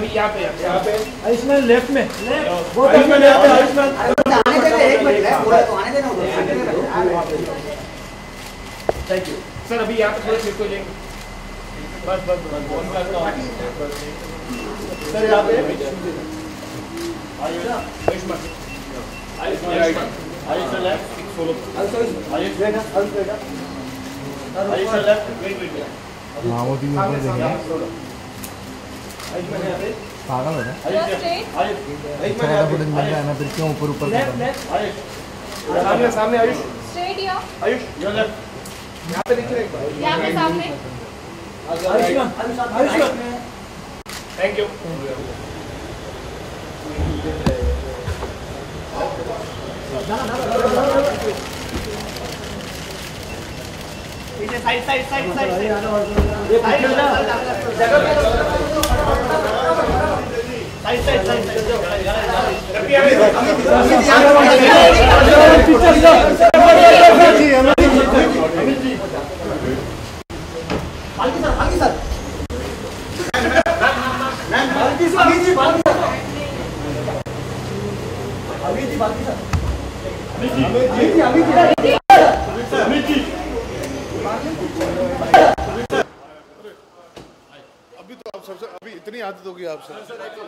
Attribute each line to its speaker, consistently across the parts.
Speaker 1: पे
Speaker 2: यहाँ पे यहाँ पे
Speaker 1: आयुष्मान लेफ़्ट में।
Speaker 2: आयुष्मान लेफ़्ट है, आयुष्मान।
Speaker 3: आने देना एक मिनट है बोला तो आने देना। उधर
Speaker 2: थैंक यू सर अभी यहाँ पे थोड़ा सिर को लेंगे। बस बस बस फ़ोन करता हूँ सर यहाँ पे। Ayushman. Ayushman. Ayushman left. Solo Ayushman wait wait
Speaker 4: हाँ वो भी ऊपर देंगे पागल हो रहा
Speaker 2: आयुष आयुष
Speaker 4: है फुटेज मिल रहा है ना फिर क्यों ऊपर ऊपर
Speaker 2: आयुष। सामने सामने आयुष
Speaker 5: स्ट्रेट या
Speaker 2: आयुष योर लेफ़्ट यहाँ पे देखिए एक बार
Speaker 5: यहाँ पे सामने
Speaker 1: आयुष्मान आयुष्मान
Speaker 2: थैंक यू
Speaker 1: ये पीछे ना
Speaker 6: अभी तो आप सबसे अभी इतनी आदत होगी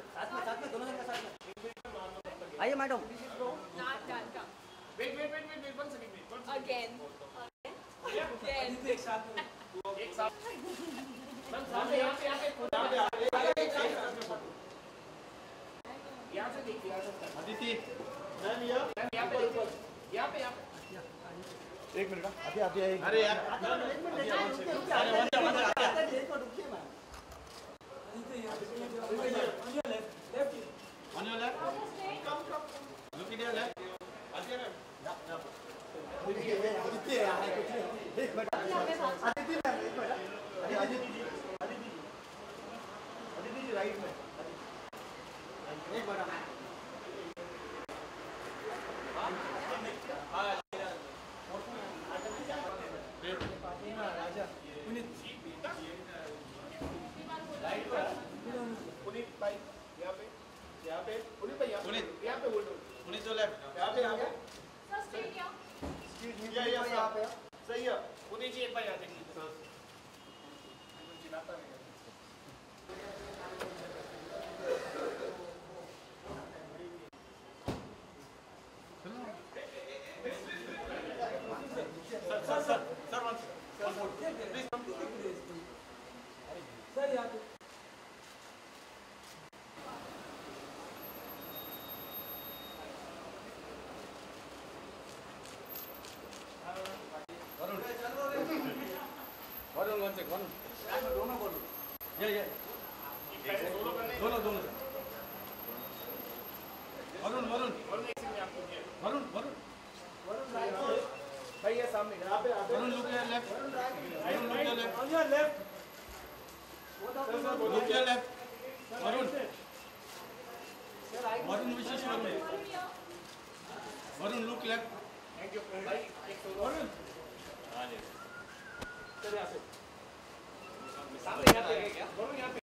Speaker 3: एक
Speaker 5: सी
Speaker 3: साथ। साथ साथ आइए मैडम
Speaker 5: अगेन अगेन
Speaker 6: एक मिनट आते आते
Speaker 2: अरे यार। your O ne lan?
Speaker 3: दोनों बोलो।
Speaker 2: ये ये।
Speaker 1: दोनों दोनों। वरुण वरुण। वरुण वरुण।
Speaker 2: वरुण भाई ये सामने।
Speaker 1: Varun look your left. Varun look your left.
Speaker 2: on your left
Speaker 1: look your left. Varun. Varun Vishesh Varun. Varun look left.
Speaker 2: Thank you भाई एक वरुण। चल यहाँ से। सामने पे